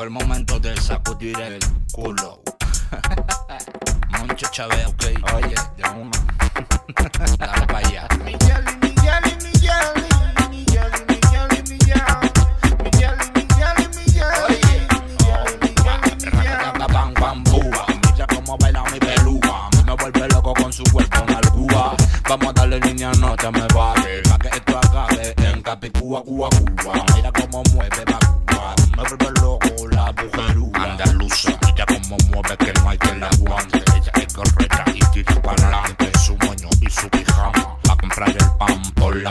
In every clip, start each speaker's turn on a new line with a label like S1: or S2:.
S1: Llegó el momento de sacudir el culo. Moncho Chávez, ok. Oye, de una. Dale para allá. Su cuerpo en. Vamos a darle niña, no te me vale. Pa' que esto acabe en Capicúa, Cuba, Cuba. Mira cómo mueve.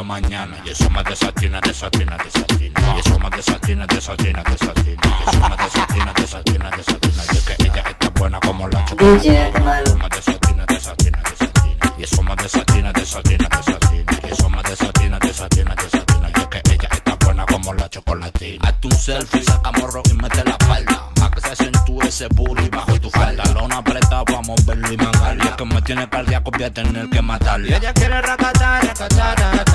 S1: Mañana. Y eso me desatina, desatina, desatina. Y eso me desatina, desatina, desatina. Y eso me desatina, desatina, desatina. Y es que ella está buena como la chocolate. Me desatina, desatina, desatina. Y eso me desatina, desatina, desatina. Y eso me desatina, desatina, desatina. Y es que ella está buena como la chocolatina. Hazte un selfie, saca morro y mete la falda. Pa' que se acentúe ese booty bajo tu falda. Lona apretada, vamos a verlo y mangarle. Y que me tiene cardíaco, voy a tener que matarle. Y ella
S2: quiere racatar, racatar,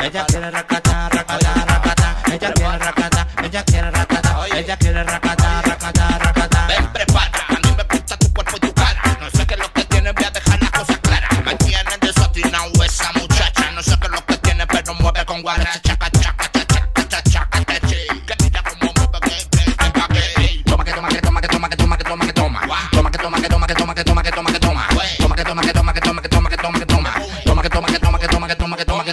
S2: ella quiere racatar, racatar, racatar. Ella quiere racatar, ella quiere racatar, ella quiere racatar, racatar, racatar. Ven,
S1: prepara, a mí me gusta tu cuerpo y tu cara. No sé qué es lo que tiene, voy a dejar las cosas claras. Me tiene desatinado esa muchacha. No sé qué es lo que tiene, pero mueve con guaracha. Chaca, chaca, chaca, chaca, chaca, Que mira cómo mueve, que, que, que. Toma, que toma, que toma, que toma, que toma, que toma, que toma. Toma, que toma, que toma, que toma, que toma, que toma, que toma. Toma, que toma, que toma, que toma, que toma, que toma, que toma. Toma, que toma, que toma, que toma, que toma, que. Toma,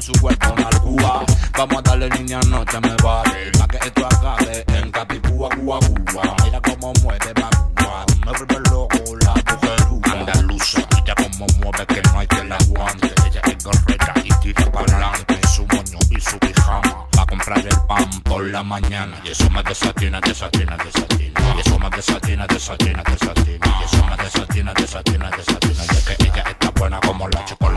S1: su cuerpo en algúa. Vamos a darle niña, no te me vale. Pa' que esto acabe en Capicúa, Cuba, Cuba. Mira cómo mueve Cuba. Me vuelve loco la bujerúa. Andaluza, mira cómo mueve que no hay que la aguante. Ella es correcta y tira para adelante. Su moño y su pijama. Pa' comprar el pan por la mañana. Y eso me desatina, desatina, desatina. Y eso me desatina, desatina, desatina. Y eso me desatina, desatina, desatina. Y es que ella está buena como la chocolatina.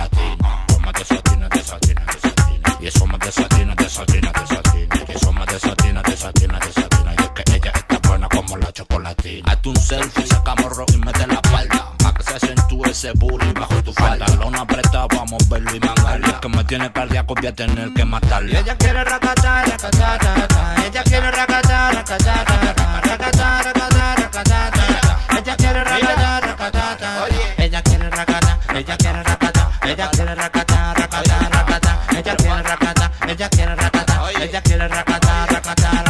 S1: Como la chocolatina. Hazte un selfie, saca morro y mete la falda. Pa' que se acentúe ese booty bajo tu falda. Lona apretada, vamos a verlo y mangarle. Es que me tiene cardíaco, voy a tener que Y matarle. ella
S2: quiere racatar, racatar, racatar. Ella quiere racatar, racatar, racatar, racatar, racatar, racatar. Ella quiere racatar, racatar. Ella quiere racatar, ella quiere racatar, ella quiere racatar, racatar, racatar. Ella quiere racatar, ella quiere racatar, ella quiere racatar, racatar,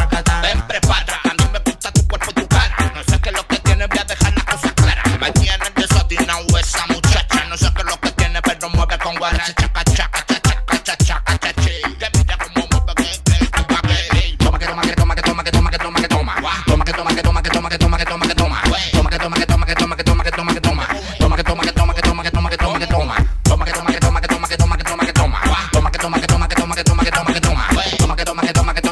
S1: toma, que toma, que toma, que toma, que toma, que toma. Toma, que toma, que toma, que toma, que toma, que toma, que toma. Toma, que toma, que toma, que toma, que toma, que toma, que toma. Toma, que toma, que toma, que toma, que toma, que toma, que toma. Toma, que toma, que toma, que